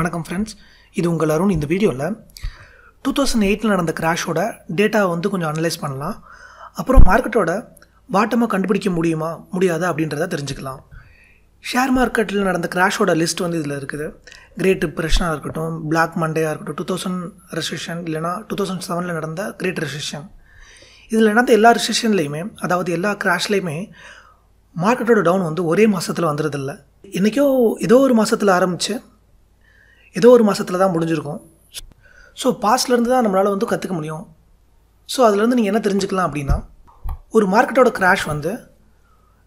வணக்கம் ஃப்ரெண்ட்ஸ் இது உங்கள் அருண். இந்த வீடியோவில் டூ தௌசண்ட் எயிட்டில் நடந்த கிராஷோட டேட்டாவை வந்து கொஞ்சம் அனலைஸ் பண்ணலாம். அப்புறம் மார்க்கெட்டோட பாட்டமாக கண்டுபிடிக்க முடியுமா முடியாதா அப்படின்றத தெரிஞ்சுக்கலாம். ஷேர் மார்க்கெட்டில் நடந்த கிராஷோட லிஸ்ட் வந்து இதில் இருக்குது. கிரேட் டிப்ரெஷனாக இருக்கட்டும் பிளாக் மண்டேயாக இருக்கட்டும் டூ தௌசண்ட் ரெசிஷன் இல்லைனா டூ தௌசண்ட் செவனில் நடந்த கிரேட் ரெசிஷன் இதில் நடந்த எல்லா ரிசெஷன்லேயுமே அதாவது எல்லா கிராஷ்லேயுமே மார்க்கெட்டோட டவுன் வந்து ஒரே மாதத்தில் வந்துடுறதில்ல இன்றைக்கோ ஏதோ ஒரு மாதத்தில் ஆரம்பித்து ஏதோ ஒரு மாதத்தில் தான் முடிஞ்சிருக்கும். ஸோ பாஸ்ட்லேருந்து தான் நம்மளால் வந்து கற்றுக்க முடியும். ஸோ அதுலேருந்து நீங்கள் என்ன தெரிஞ்சுக்கலாம் அப்படின்னா ஒரு மார்க்கெட்டோட க்ராஷ் வந்து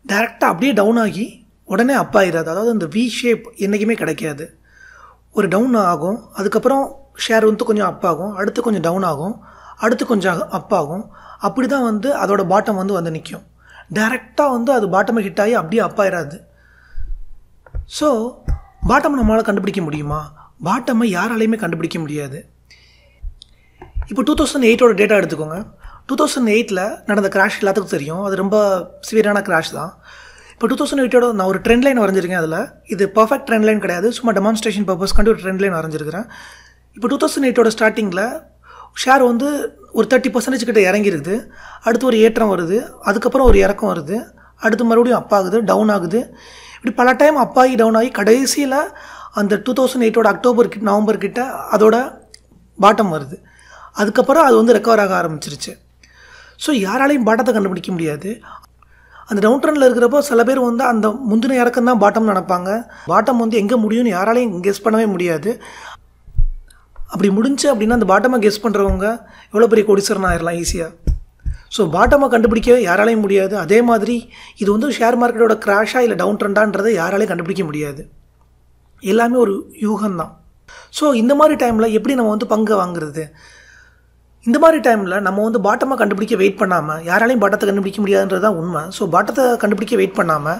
டைரெக்டாக அப்படியே டவுன் ஆகி உடனே அப் ஆகிடாது அதாவது அந்த வி ஷேப் என்றைக்குமே கிடைக்காது. ஒரு டவுன் ஆகும் அதுக்கப்புறம் ஷேர் வந்து கொஞ்சம் அப் ஆகும் அடுத்து கொஞ்சம் டவுன் ஆகும் அடுத்து கொஞ்சம் அப் ஆகும். அப்படி தான் வந்து அதோட பாட்டம் வந்து வந்து நிற்கும் டைரெக்டாக வந்து அது பாட்டமை ஹிட் ஆகி அப்படியே அப் ஆயிடாது ஸோ பாட்டம் நம்மளால் கண்டுபிடிக்க முடியுமா? பாட்டமை யாராலையுமே கண்டுபிடிக்க முடியாது. இப்போ டூ தௌசண்ட் எயிட்டோட டேட்டா எடுத்துக்கோங்க. டூ தௌசண்ட் எயிட்டில் நடந்த கிராஷ் எல்லாத்துக்கும் தெரியும். அது ரொம்ப சிவியரான கிராஷ் தான். இப்போ டூ தௌசண்ட் எயிட்டோட நான் ஒரு ட்ரெண்ட் லைன் வரைஞ்சிருக்கேன் அதில். இது பர்ஃபெக்ட் ட்ரெண்ட் லைன் கிடையாது. சும்மா டெமான்ஸ்ட்ரேஷன் பர்பஸ்க்காண்டி ஒரு ட்ரெண்ட் லைன் வரைஞ்சிருக்கிறேன். இப்போ டூ தௌசண்ட் எயிட்டோட ஸ்டார்டிங்கில் ஷேர் வந்து ஒரு தேர்ட்டி பர்சன்டேஜ் கிட்ட இறங்கிருது அடுத்து ஒரு ஏற்றம் வருது. அதுக்கப்புறம் ஒரு இறக்கம் வருது. அடுத்து மறுபடியும் அப் ஆகுது டவுன் ஆகுது. இப்படி பல டைம் அப் ஆகி டவுன் ஆகி கடைசியில் அந்த டூ தௌசண்ட் எயிட்டோட அக்டோபர் கிட்ட நவம்பர் கிட்ட அதோட பாட்டம் வருது. அதுக்கப்புறம் அது வந்து ரெக்கவர் ஆக ஆரம்பிச்சிருச்சு. ஸோ யாராலையும் பாட்டத்தை கண்டுபிடிக்க முடியாது. அந்த டவுன் ட்ரெண்டில் இருக்கிறப்போ சில பேர் வந்து அந்த முந்தின இறக்கம் தான் பாட்டம் நினைப்பாங்க. பாட்டம் வந்து எங்கே முடியும்னு யாராலையும் கெஸ் பண்ணவே முடியாது. அப்படி முடிஞ்சு அப்படின்னா அந்த பாட்டமாக கெஸ் பண்ணுறவங்க எவ்வளோ பெரிய கொடிசரன் ஆயிடலாம் ஈஸியாக ஸோ பாட்டமாக கண்டுபிடிக்க யாராலையும் முடியாது. அதே மாதிரி இது வந்து ஷேர் மார்க்கெட்டோட க்ராஷாக இல்லை டவுன் ட்ரெண்டான்றதை யாராலையும் கண்டுபிடிக்க முடியாது. எல்லாமே ஒரு யூகம்தான். ஸோ இந்த மாதிரி டைமில் எப்படி நம்ம வந்து பங்கு வாங்குறது? இந்த மாதிரி டைமில் நம்ம வந்து பாட்டமாக கண்டுபிடிக்க வெயிட் பண்ணாமல் யாராலையும் பாட்டத்தை கண்டுபிடிக்க முடியாதுன்றது தான் உண்மை. ஸோ பாட்டத்தை கண்டுபிடிக்க வெயிட் பண்ணாமல்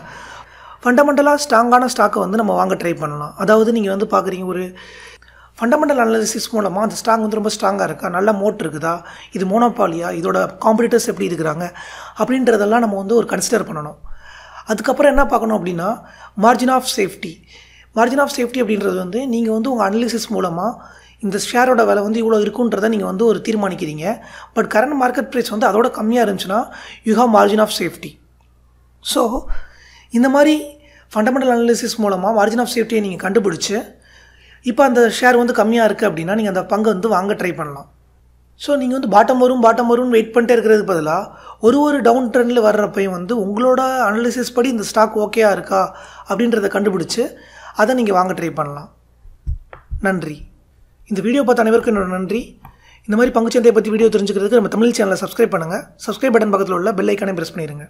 ஃபண்டமெண்டலாக ஸ்ட்ராங்கான ஸ்டாக்கை வந்து நம்ம வாங்க ட்ரை பண்ணலாம். அதாவது நீங்கள் வந்து பார்க்குறீங்க ஒரு ஃபண்டமெண்டல் அனாலிசிஸ் மூலமாக அந்த ஸ்டாக் வந்து ரொம்ப ஸ்ட்ராங்காக இருக்கா? நல்ல மோட் இருக்குதா? இது மோனோபாலியா இதோட காம்படிட்டர்ஸ் எப்படி இருக்கிறாங்க? அப்படின்றதெல்லாம் நம்ம வந்து ஒரு கன்சிடர் பண்ணணும். அதுக்கப்புறம் என்ன பார்க்கணும் அப்படின்னா margin of safety margin of safety அப்படின்றது வந்து நீங்கள் வந்து உங்கள் அனாலிசிஸ் மூலமாக இந்த ஷேரோட விலை வந்து இவ்வளோ இருக்குன்றதை நீங்கள் வந்து ஒரு தீர்மானிக்கிறீங்க. பட் கரண்ட் மார்க்கெட் ப்ரைஸ் வந்து அதோட கம்மியாக இருந்துச்சுன்னா you have margin of safety so இந்த மாதிரி ஃபண்டமெண்டல் அனாலிசிஸ் மூலமாக மார்ஜின் ஆஃப் சேஃப்டியை நீங்கள் கண்டுபிடிச்சி இப்போ அந்த ஷேர் வந்து கம்மியாக இருக்குது அப்படின்னா நீங்கள் அந்த பங்கை வந்து வாங்க ட்ரை பண்ணலாம். ஸோ நீங்கள் வந்து பாட்டம் வரும் பாட்டம் வரும்னு வெயிட் பண்ணிட்டே இருக்கிறதுக்கு பதிலாக ஒரு ஒரு டவுன் ட்ரெண்டில் வர்றப்பையும் வந்து உங்களோட அனாலிசிஸ் படி இந்த ஸ்டாக் ஓகேயா இருக்கா அப்படின்றத கண்டுபிடிச்சி அதை நீங்கள் வாங்க ட்ரை பண்ணலாம். நன்றி. இந்த வீடியோ பார்த்த அனைவருக்கும் என்னோட நன்றி. இந்த மாதிரி பங்குச்சந்தையை பற்றி வீடியோ தெரிஞ்சுக்கிறதுக்கு நம்ம தமிழ் சேனலை சப்ஸ்கிரைப் பண்ணுங்கள் சப்ஸ்கிரைப் பட்டன் பக்கத்தில் உள்ள பெல் ஐக்கானே ப்ரெஸ் பண்ணிடுங்க